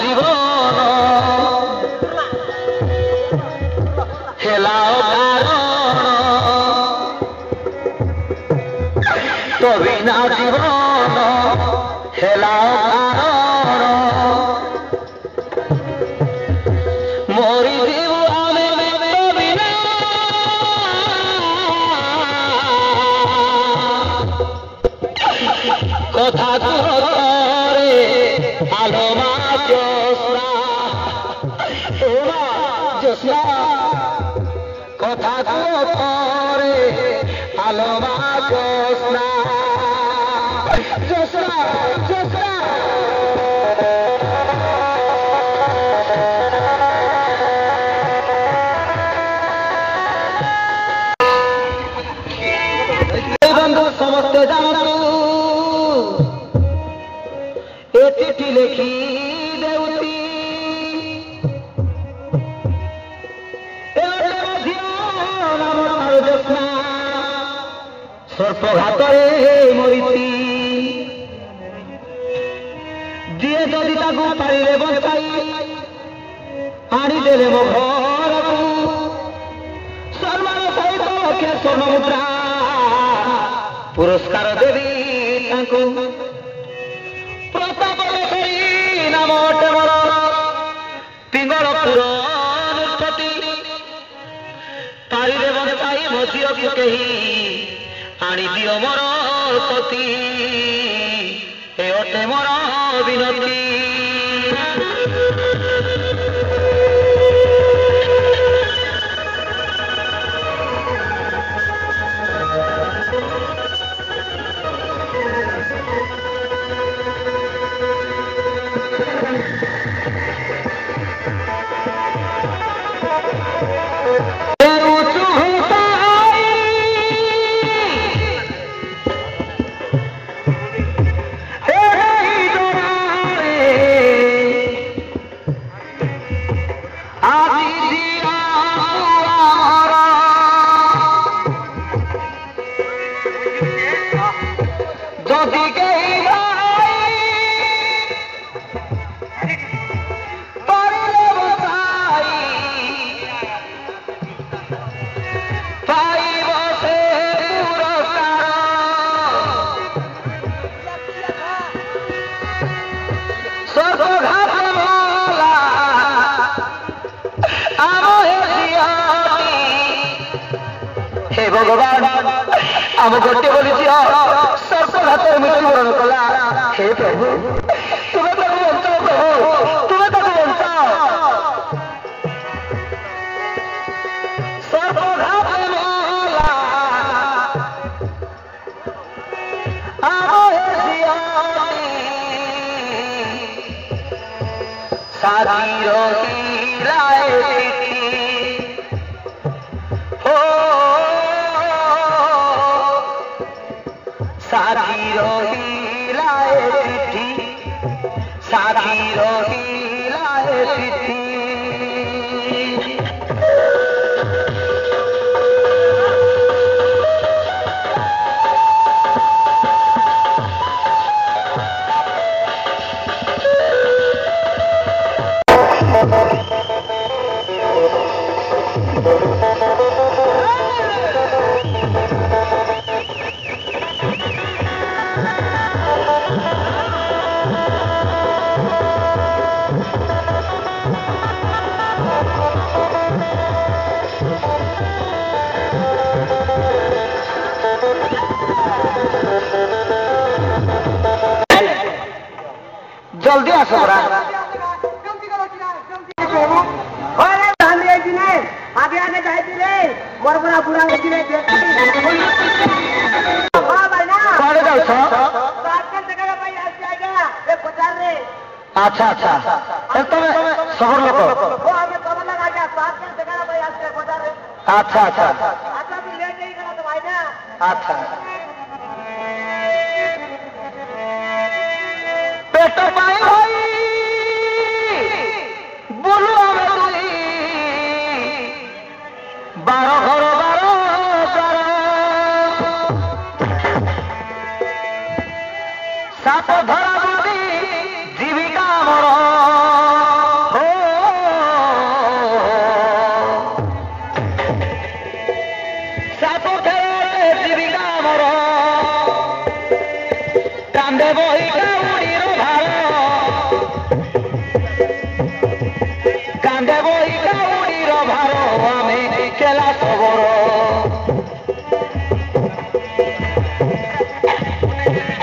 জীবন। খেলাও তবে না জীবন। খেলা ভয়ে মরিছি দিয়ে যদি তাকে পারিলে বসাই আনি দেলে মুদ্রা পুরস্কার দেবি ତାଙ୍କୁ ପ୍ରତାପ କରି ନାମ ଟେମଳ ପିଙ୍ଗଳପୁର କେହି পাড়ি দিও মর পতি। এতে মর বিনতি।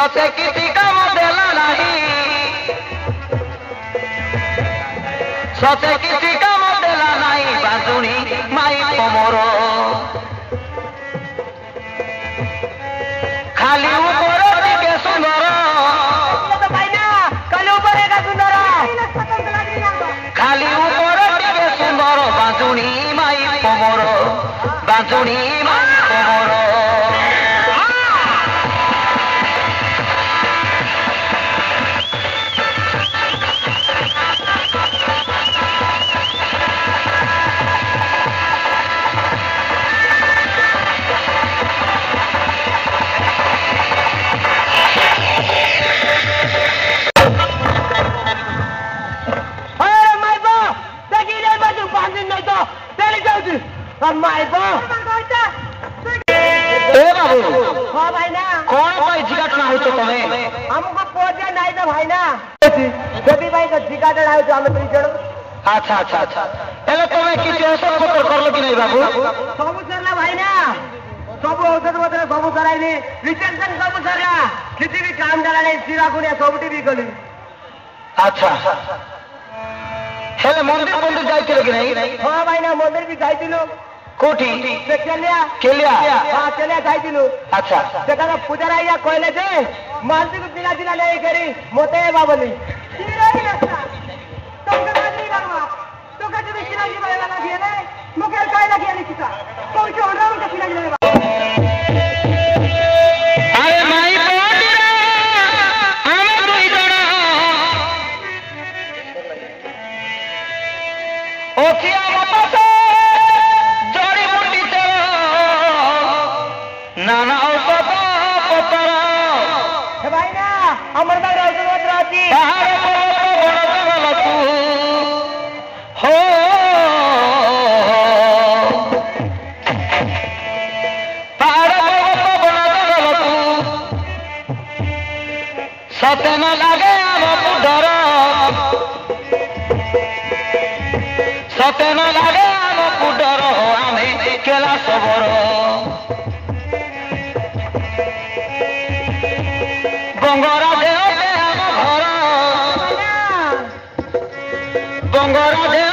बसे किती गाव दिला नाही ससे किती गाव दिला नाही बाजुणी माई कोमोर खाली উপর দিকে সুন্দর। খালি উপর দিকে সুন্দর, বাজুনি মাই কোমর। বাজুনি মাই কোমর। ଆଚ୍ଛା ଆଚ୍ଛା ଆଚ୍ଛା ହେଲେ ତମେ କିଛି ଔଷଧ ପତ୍ର କରଲ କି ନାହିଁ ବାବୁ ସବୁ ସରିଲା ଭାଇ ନା ସବୁ ଔଷଧ ପତ୍ର ସବୁ ସରାଇଲି ରିସେପସନ ସବୁ ସରିଲା କିଛି ବି କାମ ଦେଲା ନାହିଁ ଶିରା କୁଣିଆ ସବୁଠି ବି ଗଲି ଆଚ୍ଛା ହେଲେ ମନ୍ଦିର ମନ୍ଦିର ଯାଇଥିଲେ କି ନାହିଁ ହଁ ଭାଇ ନା ମନ୍ଦିର ବି ଯାଇଥିଲୁ କୋଉଠି ସେ କେଲିଆ କେଲିଆ ହଁ କେଲିଆ ଯାଇଥିଲୁ ଆଚ୍ଛା ସେଠାରେ ପୂଜାରା ଆଜ୍ଞା କହିଲେ ଯେ ମାଲତିକୁ ପିଲା ପିଲା ନେଇକରି ମତେ ହେବା ବୋଲି ಗಿಡ ಗಿಡ ಎಲ್ಲ ತೆಗೆಯದೆ ಮುಖ ಕಾಯಿಲೆ ತೆಗೆಯಲಿಕ್ಕಿಸ ಕೊಂಚ ಹೊಡೆದ ಕಿಡ ಗಿಡ ମତେ ନ ଲାଗେ ଆମକୁ ଡର ଆମେ କେଲା ସବର ବଙ୍ଗରା ଦେହ ଆମ ଘର ବଙ୍ଗରା ଦେହ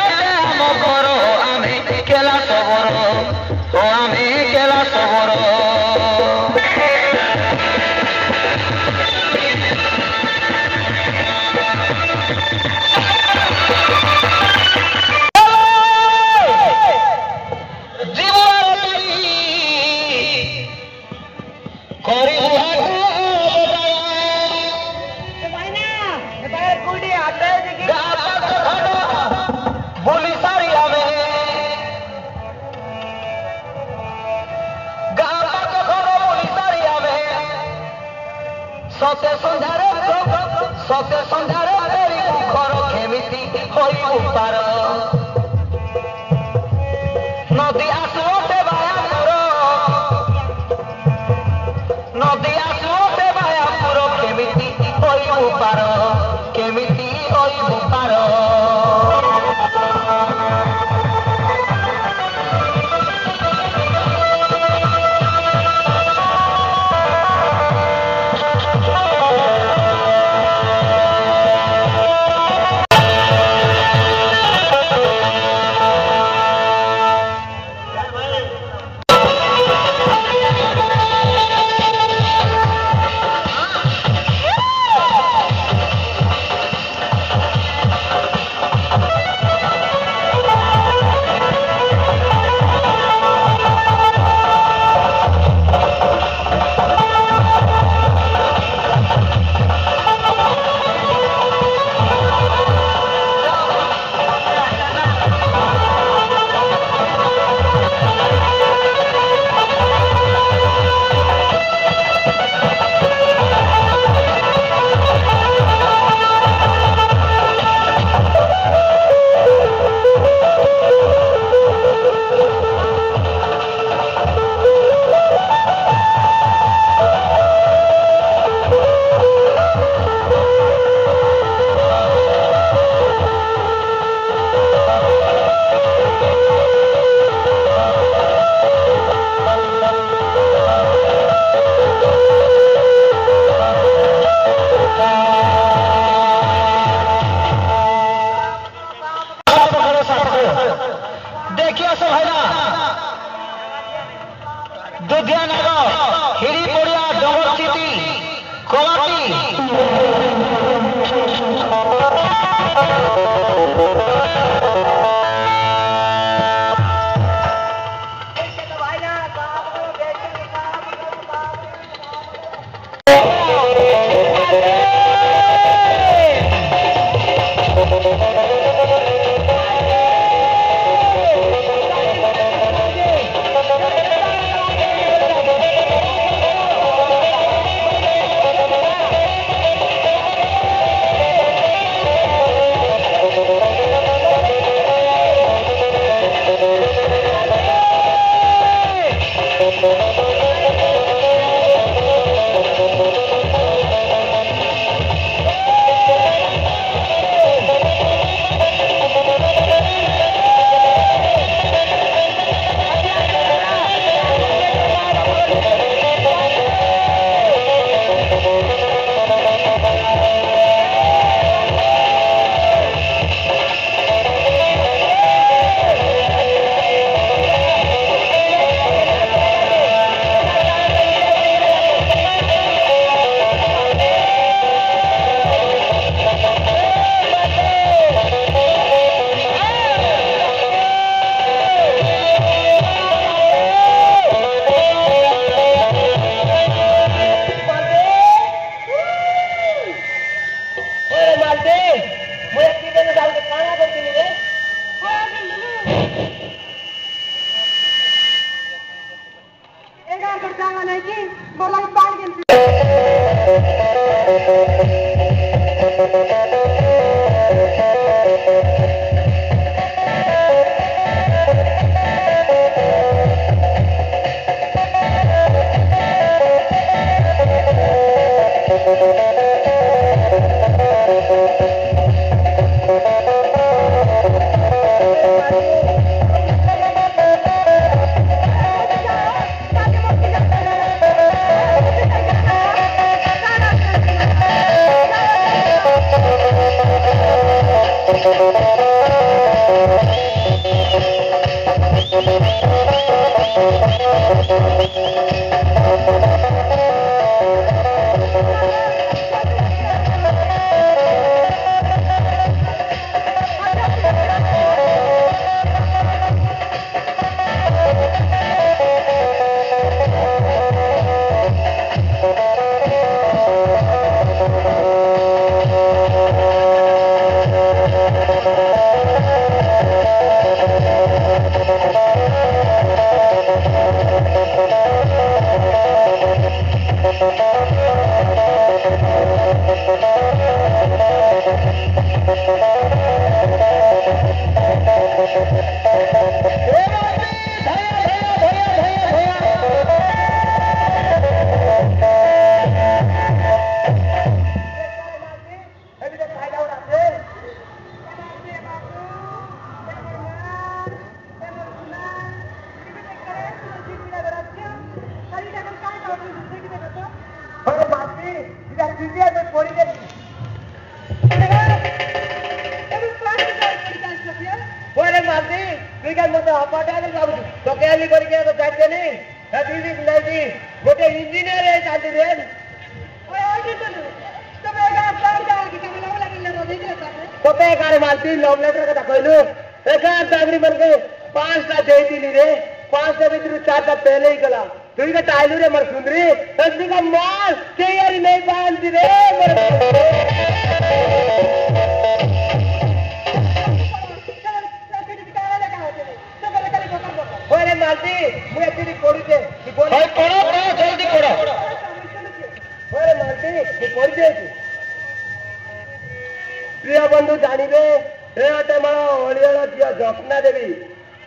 ଏ ଅଟେମଳ ଅଳିଅଳ ଝିଅ ଯତ୍ନା ଦେବୀ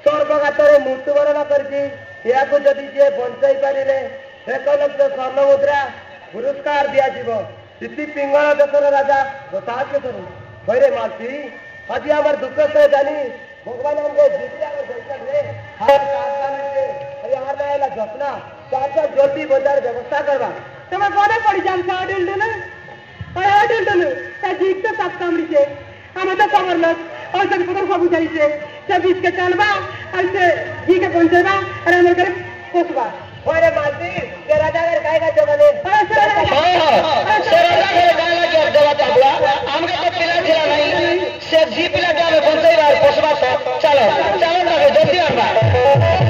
ସର୍ବଘାତରେ ମୃତ୍ୟୁବରଣ କରିଛି ଏହାକୁ ଯଦି ଯିଏ ବଞ୍ଚାଇ ପାରିଲେ ଏକ ଲକ୍ଷ ସ୍ୱର୍ଣ୍ଣ ମୁଦ୍ରା ପୁରସ୍କାର ଦିଆଯିବ ଇତି ପିଙ୍ଗଳ ଦେଶର ରାଜା ଗୋତାକେଶ୍ୱର ଭୈରେ ମାଲତି ଆଜି ଆମର ଦୁଃଖ ସେ ଜାନି ଭଗବାନ ଆମକୁ ଜିତି ଆମର ଦେଇଛନ୍ତି ଆମର ହେଲା ଯତ୍ନା ତାହା ଜଲ୍ଦି ବଜାର ବ୍ୟବସ୍ଥା କରିବା ତମେ କଣ ପଡି ଜାଣିଛ ଅଡିଲ ଡିଲ ଅଡିଲ ଡିଲ ତା ଜିତ ସାତ କାମୁଡିଛେ Ama da sabırlı. Oysa bir kadar kabul edilse. Tabi ki çalma. Oysa iyi ki konserva. Aramır garip kokva. Oye Malti, serada घर खाएगा जबले सरदा घर जाएगा जब जवाता हुआ हमके तो पिला खिला नहीं से जी पिला जावे बंसई बार पोसवा सा चलो चलो ना जल्दी आना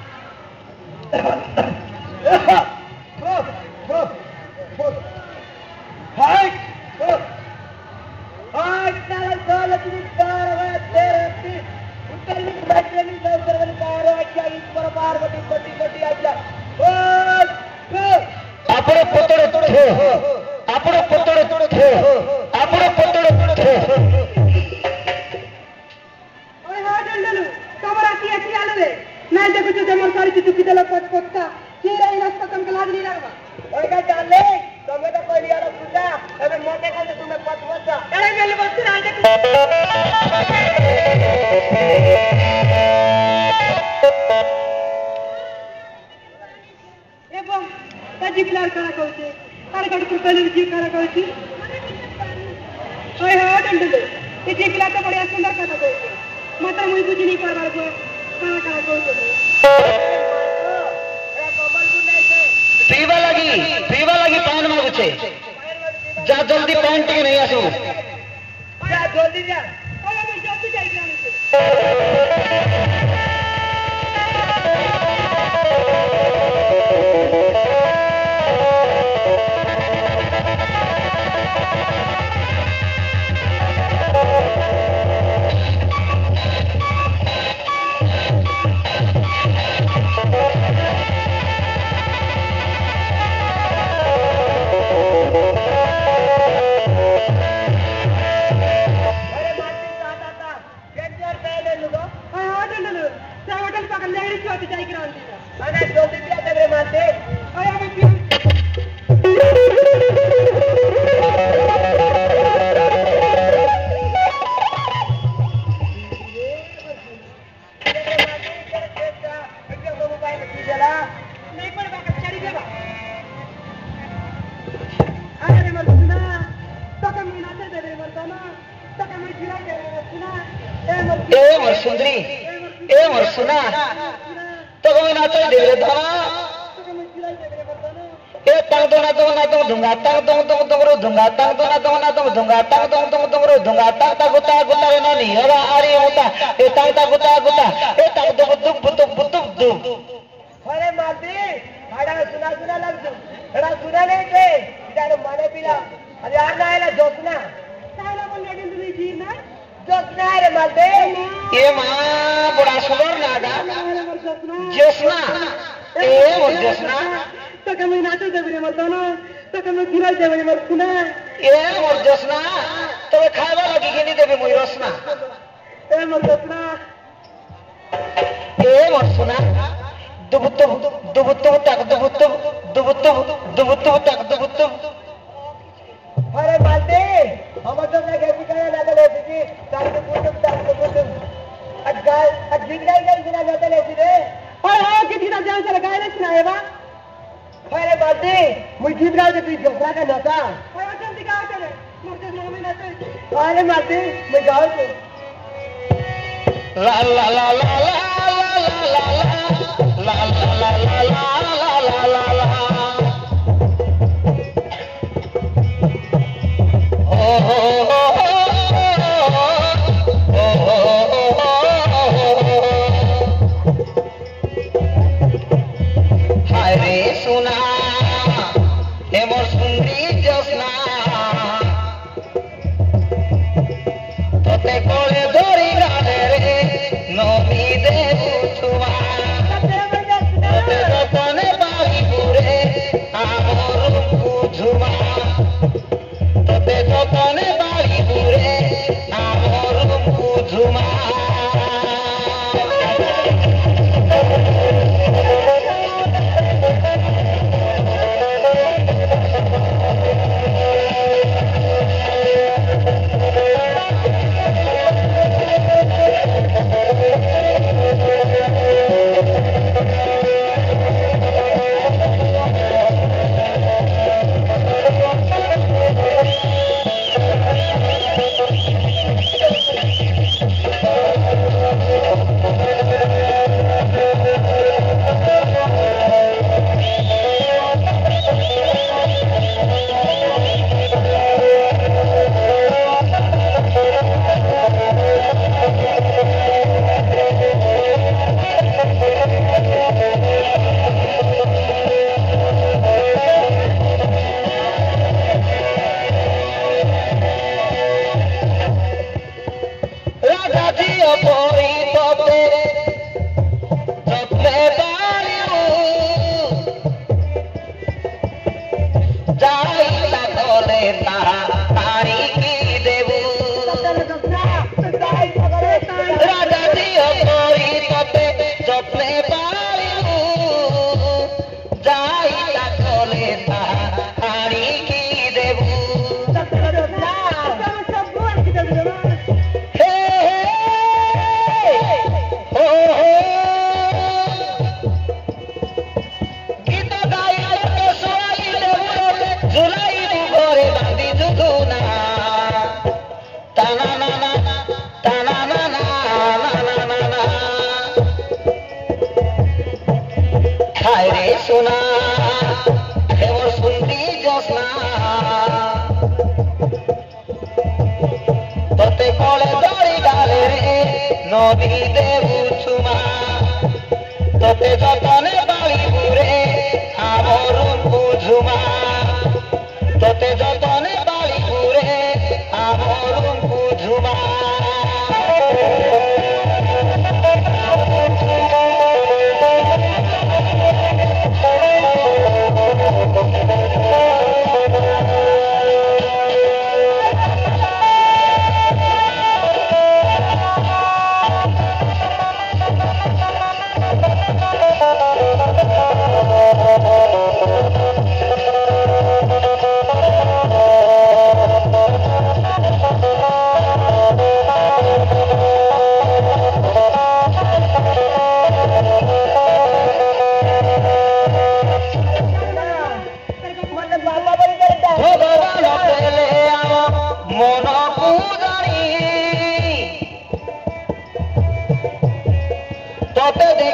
Pronto, pronto, pronto.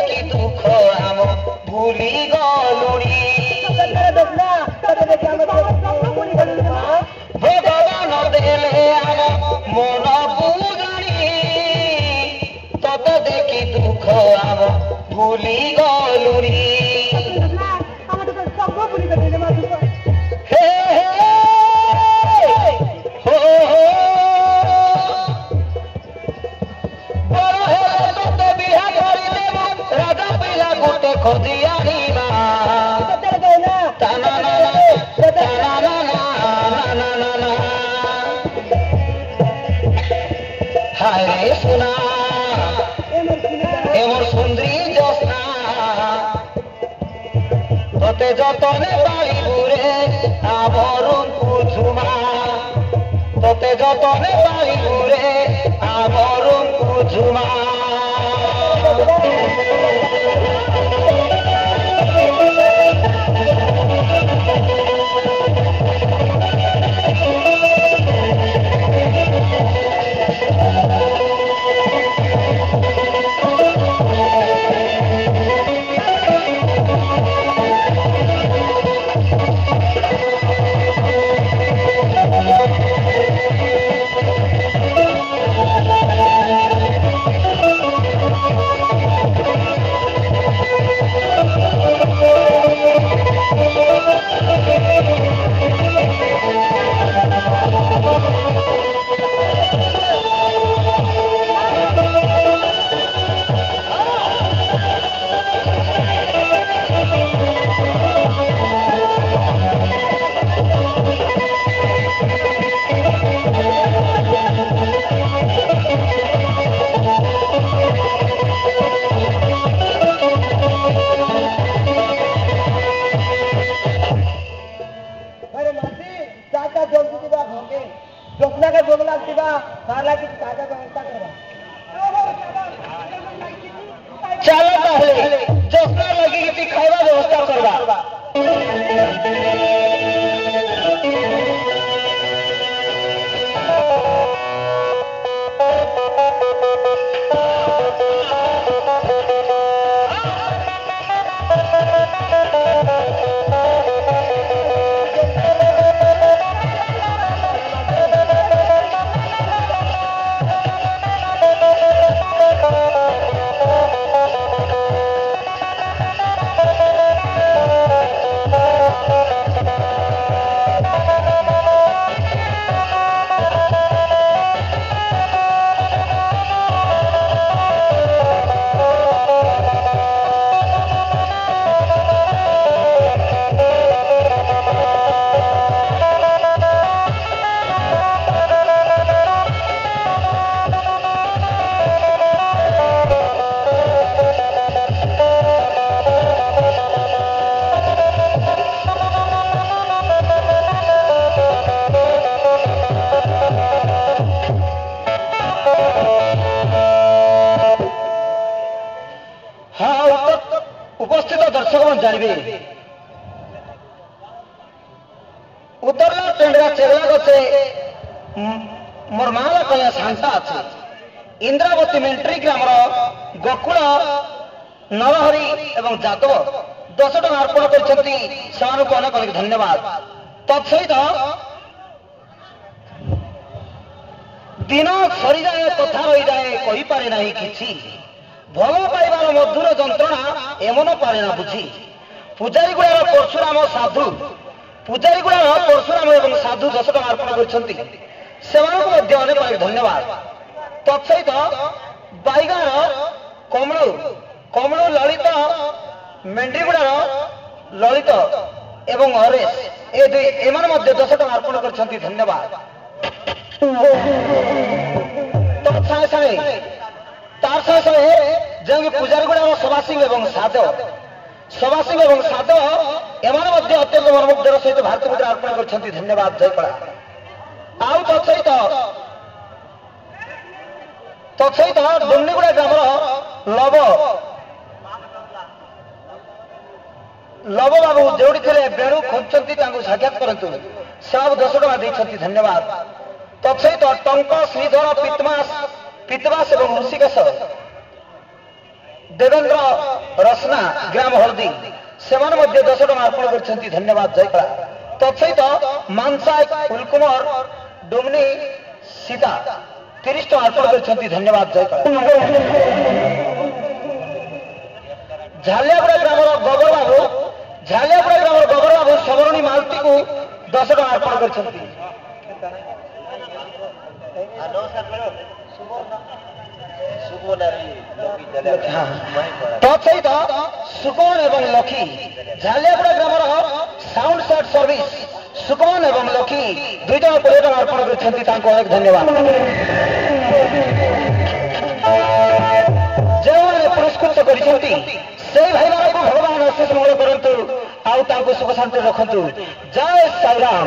କି ଦୁଃଖ ଆମ ଭୁଲି ଗଲୁଣି ଭଗବାନ ଦେଲେ ଆମ ମନ ବୁଝୁଣି ତତେ ଦେଖି ଦୁଃଖ ଆମ ଭୁଲି ଗଲୁଣି গোটে খোঁজি আনিবা তা না না না তা না না না না না না হায় রে সোনা এমন সুন্দরী জোসনা তোতে যতনে বাড়িবুরে আবরণ পুঝুমা তোতে যতনে ଉତ୍ତରଲା ଟେଣ୍ଡରା ଚେରଲା ଗଛେ ମ- ମୋର ମାଲା କନ୍ୟା ଶାନ୍ତା ଅଛି ଇନ୍ଦ୍ରାବତୀ ମେଣ୍ଟ୍ରି ଗ୍ରାମର ଗୋକୁଳ ନରହରି ଏବଂ ଯାଦବ ଦଶ ଟଙ୍କା ଅର୍ପଣ କରିଛନ୍ତି ସେମାନଙ୍କୁ ଅନେକ ଅନେକ ଧନ୍ୟବାଦ ତତ୍ସହିତ ଦିନ ସରିଯାଏ କଥା ରହିଯାଏ କହିପାରେ ନାହିଁ କିଛି ଭଲ ପାଇବାର ମଧୁର ଯନ୍ତ୍ରଣା ଏମନ ପାରେ ନା ବୁଝି ପୂଜାରୀ ଗୁଡ଼ାର ପରଶୁରାମ ସାଧୁ ପୂଜାରୀ ଗୁଡ଼ାର ପରଶୁରାମ ଏବଂ ସାଧୁ ଦଶ ଟଙ୍କା ଅର୍ପଣ କରିଛନ୍ତି ସେମାନଙ୍କୁ ମଧ୍ୟ ଅନେକ ଅନେକ ଧନ୍ୟବାଦ ତତ୍ସହିତ ବାଇଗାର କମଳୁ କମଳୁ ଲଳିତ ମେଣ୍ଡିଗୁଡ଼ାର ଲଳିତ ଏବଂ ହରେଶ ଏ ଦୁଇ ଏମାନେ ମଧ୍ୟ ଦଶ ଟଙ୍କା ଅର୍ପଣ କରିଛନ୍ତି ଧନ୍ୟବାଦ ତତ୍ ସାଙ୍ଗେ ସାଙ୍ଗେ ତାର ସାଙ୍ଗେ ସାଙ୍ଗେ ଯେଉଁ ପୂଜାରୀ ଗୁଡ଼ାକ ସଭା ସିଂ ଏବଂ ସାଧ ସଭା ସିଂ ଏବଂ ସାଧ ଏମାନେ ମଧ୍ୟ ଅତ୍ୟନ୍ତ ମନମୁଗ୍ଧର ସହିତ ଭାରତ ମୁଦ୍ରା ଅର୍ପଣ କରିଛନ୍ତି ଧନ୍ୟବାଦ ଜୟକଳା ଆଉ ତତ୍ସହିତ ତତ୍ସହିତ ଡୁମନିଗୁଡ଼ା ଗ୍ରାମର ଲବ ଲବ ବାବୁ ଯେଉଁଠି ଥିଲେ ବେଣୁ ଖୋଜୁଛନ୍ତି ତାଙ୍କୁ ସାକ୍ଷାତ କରନ୍ତୁ ସେବାକୁ ଦଶ ଟଙ୍କା ଦେଇଛନ୍ତି ଧନ୍ୟବାଦ ତତ୍ସହିତ ଟଙ୍କ ଶ୍ରୀଧର ପିତମାସ ପିତବାସ ଏବଂ ଋଷିକେଶ ଦେବେନ୍ଦ୍ର ରସନା ଗ୍ରାମ ହଳଦୀ ସେମାନେ ମଧ୍ୟ ଦଶ ଟଙ୍କା ଅର୍ପଣ କରିଛନ୍ତି ଧନ୍ୟବାଦ ଜୟକଳା ତତ୍ସହିତ ମାନସାଇ କୁଲକୁମର ଡୁମନି ସୀତା ତିରିଶ ଟଙ୍କା ଅର୍ପଣ କରିଛନ୍ତି ଧନ୍ୟବାଦ ଜୟକଳା ଝାଲିଆଗୁଡ଼ା ଗ୍ରାମର ଗୋବର ବାବୁ ଝାଲିଆଗୁଡ଼ା ଗ୍ରାମର ଗୋବର ବାବୁ ସବରଣୀ ମାଲତୀକୁ ଦଶ ଟଙ୍କା ଅର୍ପଣ କରିଛନ୍ତି তৎসহিত সুকন এবং লক্ষী ঝালিয়াপুর গ্রামর সাউন্ড সট সর্ভিস সুকন এবং লক্ষী দুই জন কোড়িয়ে টাকা অর্পণ করেছেন, তাঁকু অনেক ধন্যবাদ। যে পুরস্কৃত করেছেন, সেই ভাই মানুষ ভগবান আশিষ মঙ্গল করতু আউ তাঁকু সুখ শান্তি রাখতু জয় সাইরাম।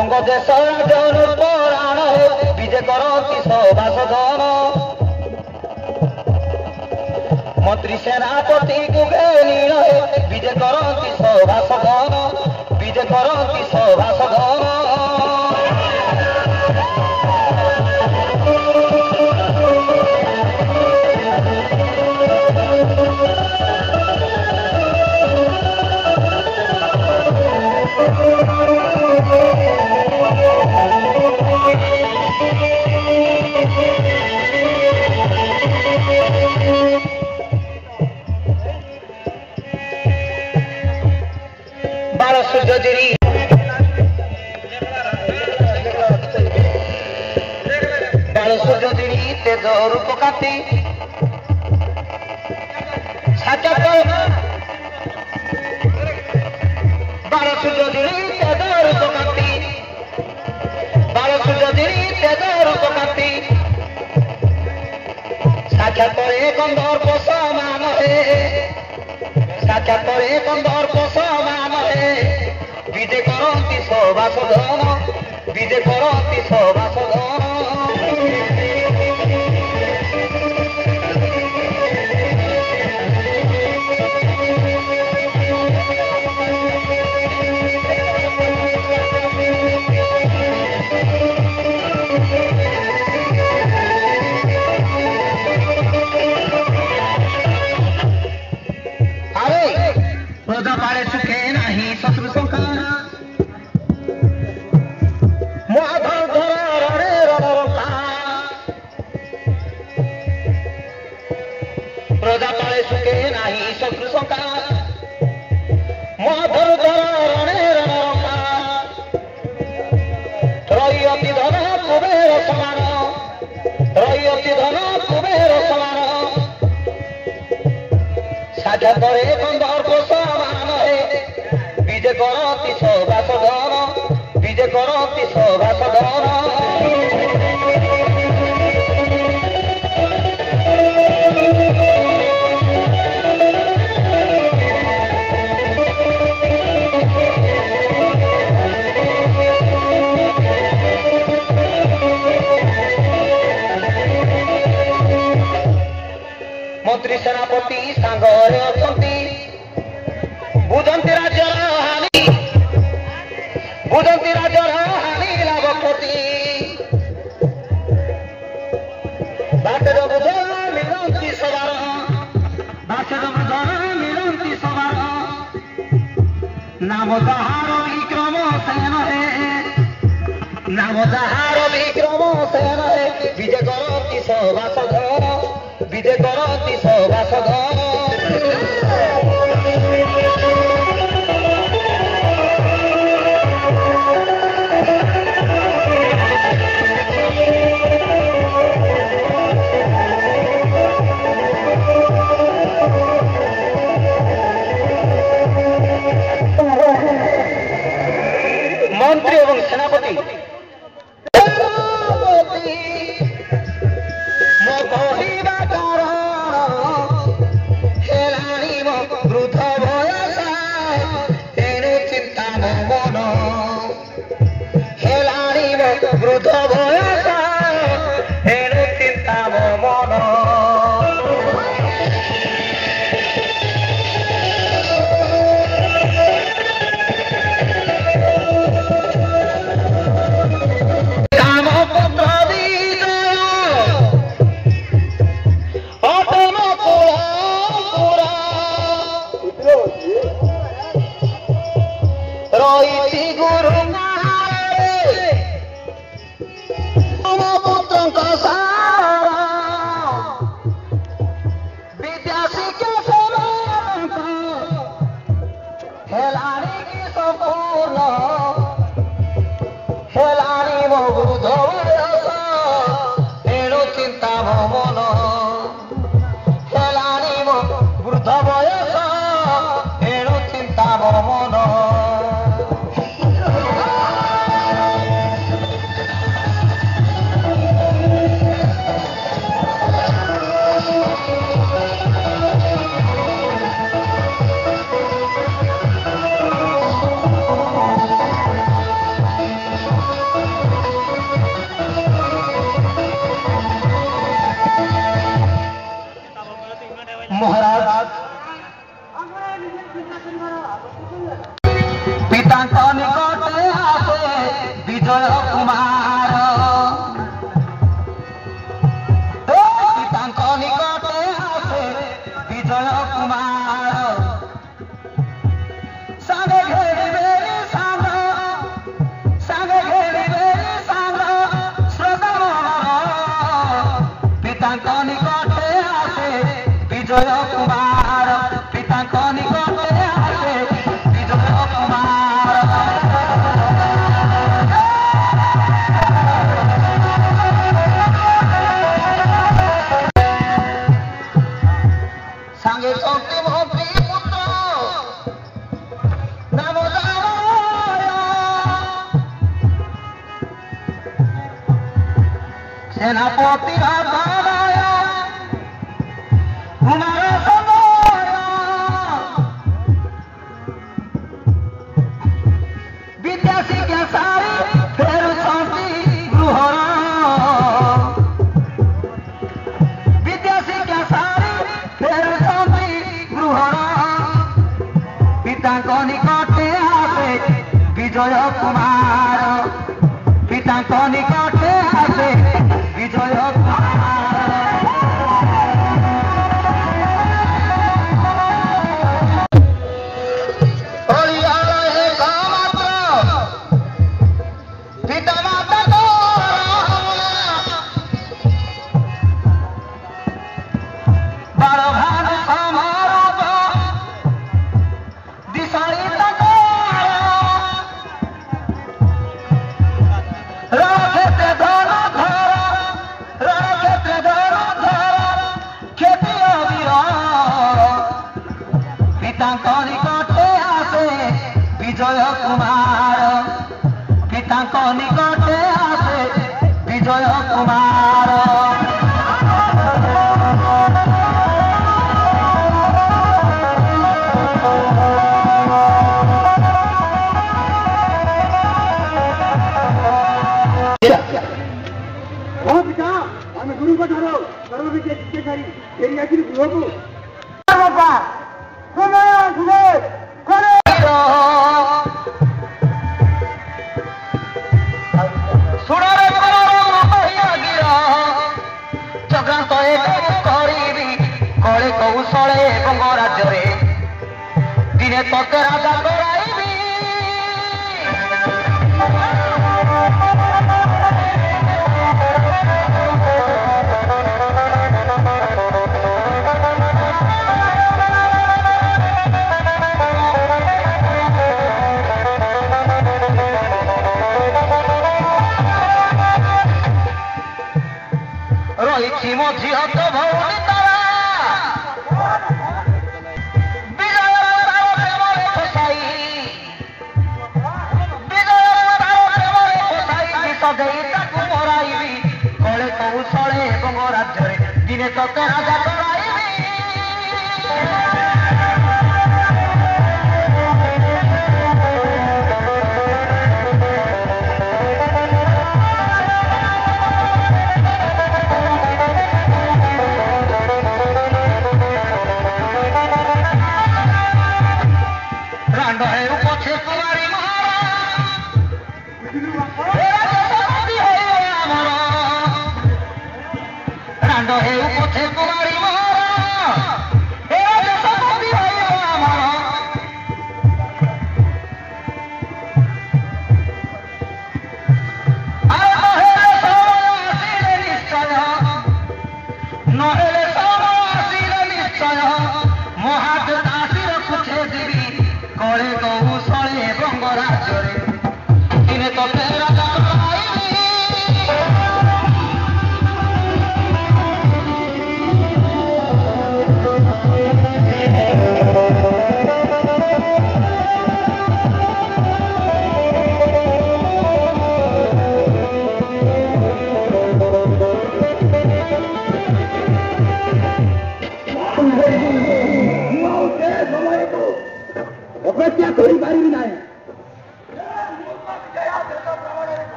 অঙ্গ দেশ পুরাণ বিজে করতি সবাসধন মন্ত্রী সেনাপতি কুবে নীল বিজে করতি সবাসধন বিজে করতি সবাসধন ସମାନ ରହିଅଛି ଧନ କୁବେର ସମାନ ସାକ୍ଷାତରେ ବନ୍ଧ ମନ୍ତ୍ରୀ ସେନାପତି ସାଙ୍ଗରେ ଅଛନ୍ତି ବୁଝନ୍ତି ରାଜ୍ୟର ହାନି ବୁଝନ୍ତି ରାଜ୍ୟର ହାନି ଲାଭପତି ବାଟର ବୁଝ ମିଳନ୍ତି ସବାର ବାଟର ବୁଝ ମିଳନ୍ତି ସବାର ନାମ ତାହାର ବିକ୍ରମ ସେନ ହେ ନାମ ତାହାର ବିକ୍ରମ ସେନ ହେ ବିଜେ କରନ୍ତି ସବାସ ଘର বিজে কর মন্ত্রী এবং সেনা বিজয় কুমার পিতা কনিকতে আসে বিজয় কুমার। সাঙ্গে শক্তি ভক্তি পুত্র নাম সেনাপতি ভাবা